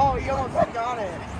Oh, you don't?